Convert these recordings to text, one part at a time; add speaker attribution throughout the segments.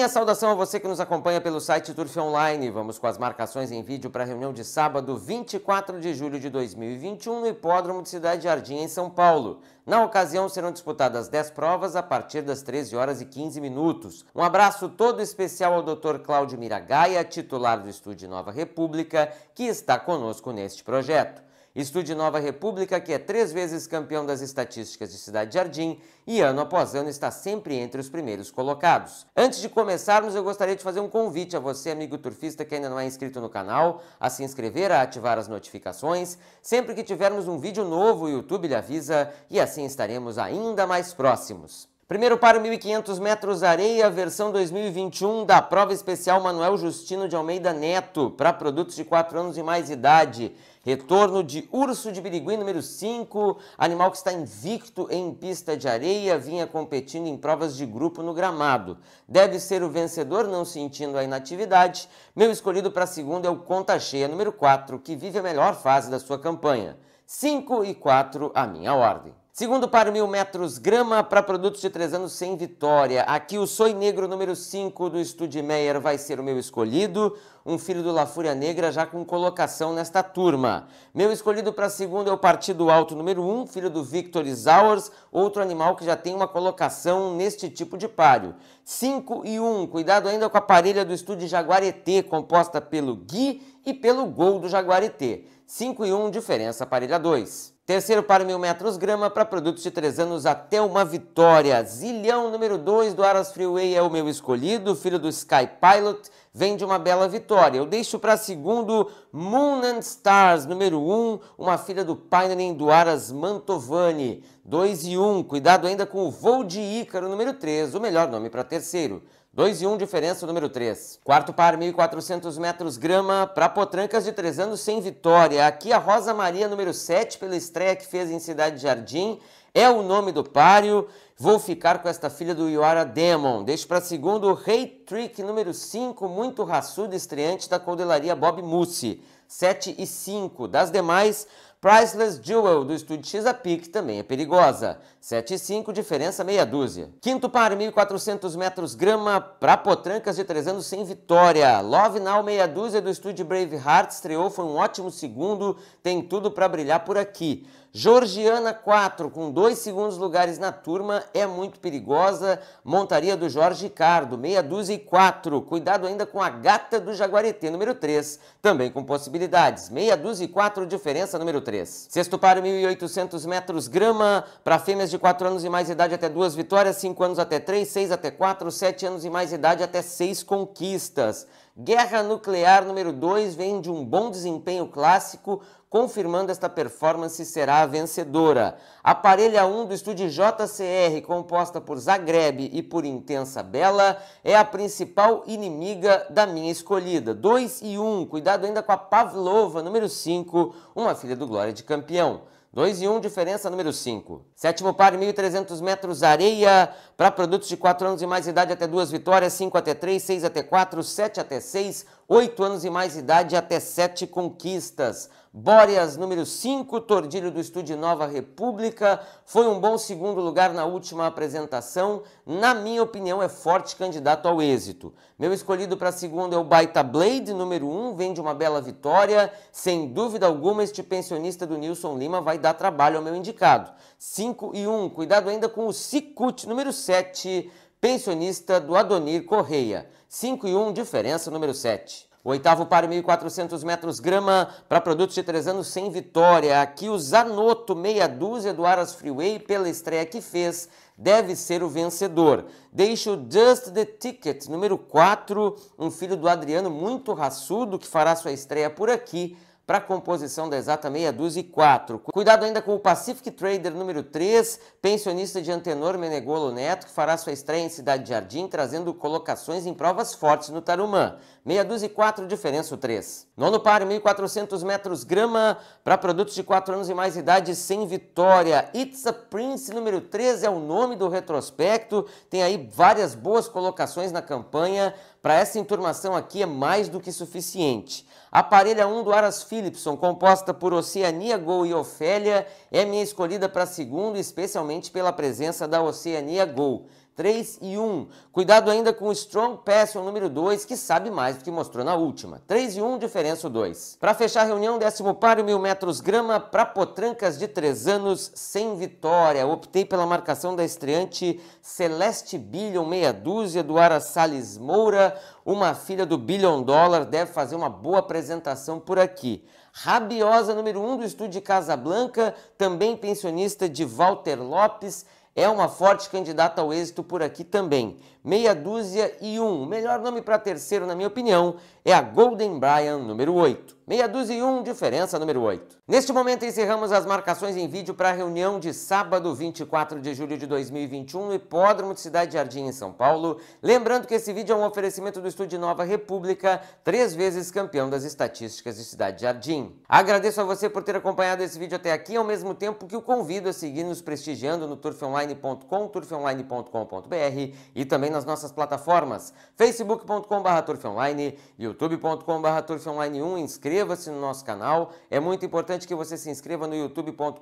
Speaker 1: minha saudação a você que nos acompanha pelo site Turf Online. Vamos com as marcações em vídeo para a reunião de sábado, 24 de julho de 2021, no Hipódromo de Cidade Jardim, em São Paulo. Na ocasião, serão disputadas 10 provas a partir das 13 horas e 15 minutos. Um abraço todo especial ao Dr. Cláudio Miragaia, titular do Estúdio Nova República, que está conosco neste projeto. Estude Nova República, que é três vezes campeão das estatísticas de Cidade Jardim e ano após ano está sempre entre os primeiros colocados. Antes de começarmos, eu gostaria de fazer um convite a você, amigo turfista que ainda não é inscrito no canal, a se inscrever, a ativar as notificações. Sempre que tivermos um vídeo novo, o YouTube lhe avisa e assim estaremos ainda mais próximos. Primeiro para 1.500 metros areia, versão 2021 da prova especial Manuel Justino de Almeida Neto, para produtos de 4 anos e mais idade. Retorno de Urso de Birigui, número 5, animal que está invicto em pista de areia, vinha competindo em provas de grupo no gramado. Deve ser o vencedor, não sentindo a inatividade. Meu escolhido para segundo é o Conta Cheia, número 4, que vive a melhor fase da sua campanha. 5 e 4, a minha ordem. Segundo para mil metros grama para produtos de 3 anos sem vitória. Aqui o Soi Negro número 5 do Estúdio Meyer vai ser o meu escolhido. Um filho do La Fúria Negra já com colocação nesta turma. Meu escolhido para segundo é o Partido Alto número 1, um, filho do Victor Isaurs, outro animal que já tem uma colocação neste tipo de páreo. 5 e 1, um, cuidado ainda com a parelha do Estúdio Jaguareté, composta pelo Gui e pelo Gol do Jaguareté. 5 e 1, um, diferença parelha 2. Terceiro para mil metros grama para produtos de 3 anos até uma vitória. Zilhão número 2 do Aras Freeway é o meu escolhido, filho do Sky Pilot, vem de uma bela vitória. Eu deixo para segundo Moon and Stars, número 1, um, uma filha do Pioneering do Aras Mantovani. 2 e 1, um, cuidado ainda com o Voo de Ícaro, número 3, o melhor nome para terceiro. 2 e 1, diferença número 3. Quarto par, 1.400 metros grama para Potrancas de 3 anos sem vitória. Aqui a Rosa Maria, número 7, pela estreia que fez em Cidade Jardim. É o nome do páreo. Vou ficar com esta filha do Iora Demon. Deixo para segundo o Rei Trick, número 5, muito raçudo, estreante da Codelaria Bob Mussi. 7 e 5. Das demais, Priceless Jewel, do estúdio Chesapeake, também é perigosa. 7,5, diferença meia dúzia. Quinto par, 1.400 metros grama, para Potrancas de 3 anos sem vitória. Love Now, meia dúzia, do estúdio Braveheart, estreou, foi um ótimo segundo, tem tudo para brilhar por aqui. Georgiana 4, com dois segundos lugares na turma, é muito perigosa. Montaria do Jorge Ricardo, meia dúzia e 4. Cuidado ainda com a gata do Jaguareté, número 3, também com possibilidades. Meia dúzia e 4, diferença número 3. Sexto páreo, 1.800 metros grama, para fêmeas de 4 anos e mais idade até 2 vitórias, 5 anos até 3, 6 até 4, 7 anos e mais idade até 6 conquistas. Guerra Nuclear número 2 vem de um bom desempenho clássico, confirmando esta performance será a vencedora. A parelha 1 do estúdio JCR, composta por Zagreb e por Intensa Bela, é a principal inimiga da minha escolhida. 2 e 1, cuidado ainda com a Pavlova, número 5, uma filha do Glória de Campeão. 2 e 1, diferença número 5. Sétimo par, 1.300 metros areia para produtos de 4 anos e mais idade até 2 vitórias, 5 até 3, 6 até 4, 7 até 6, 8 anos e mais idade até 7 conquistas. Bóreas, número 5, Tordilho do Estúdio Nova República, foi um bom segundo lugar na última apresentação. Na minha opinião, é forte candidato ao êxito. Meu escolhido para segundo é o Baita Blade, número 1, um, vem de uma bela vitória. Sem dúvida alguma, este pensionista do Nilson Lima vai dar trabalho ao meu indicado. 5 e 1, um, cuidado ainda com o Cicut, número 7, pensionista do Adonir Correia. 5 e 1, diferença número 7. O oitavo par 1.400 metros grama para produtos de 3 anos sem vitória. Aqui o Zanotto, meia dúzia do Aras Freeway, pela estreia que fez, deve ser o vencedor. Deixo Just the Ticket, número 4, um filho do Adriano muito raçudo que fará sua estreia por aqui para a composição da exata meia dúzia e 4. Cuidado ainda com o Pacific Trader número 3, pensionista de Antenor Menegolo Neto, que fará sua estreia em Cidade Jardim, trazendo colocações em provas fortes no Tarumã. Meia dúzia e 4, diferença o 3. Nono par, 1.400 metros grama, para produtos de 4 anos e mais idade, sem vitória. It's a Prince número 3 é o nome do retrospecto, tem aí várias boas colocações na campanha, para essa enturmação aqui é mais do que suficiente. A parelha 1 do Aras Philipson, composta por Oceania Gol e Ofélia, é minha escolhida para segundo, especialmente pela presença da Oceania Gol. 3 e 1. Cuidado ainda com o Strong Passion número 2, que sabe mais do que mostrou na última. 3 e 1, diferença 2. Para fechar a reunião, décimo páreo, mil metros grama, para potrancas de 3 anos, sem vitória. Optei pela marcação da estreante Celeste Billion, meia dúzia, do Ara Salles Moura, uma filha do Billion Dollar, deve fazer uma boa apresentação por aqui. Rabiosa, número 1 um do estúdio Casablanca, também pensionista de Walter Lopes, é uma forte candidata ao êxito por aqui também. Meia dúzia e um. Melhor nome para terceiro, na minha opinião, é a Golden Brian número 8. Meia dúzia e um, diferença número 8. Neste momento encerramos as marcações em vídeo para a reunião de sábado 24 de julho de 2021 no Hipódromo de Cidade Jardim, em São Paulo. Lembrando que esse vídeo é um oferecimento do Estúdio Nova República, três vezes campeão das estatísticas de Cidade Jardim. Agradeço a você por ter acompanhado esse vídeo até aqui, ao mesmo tempo que o convido a seguir nos prestigiando no turfonline.com, turfonline.com.br e também nas nossas plataformas facebook.com.br turfonline, youtube.com.br turfonline1, inscreva-se no nosso canal, é muito importante que você se inscreva no youtube.com.br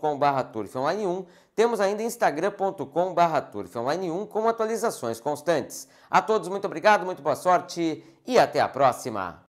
Speaker 1: turfonline1, temos ainda instagram.com.br turfonline1 com atualizações constantes. A todos muito obrigado, muito boa sorte e até a próxima!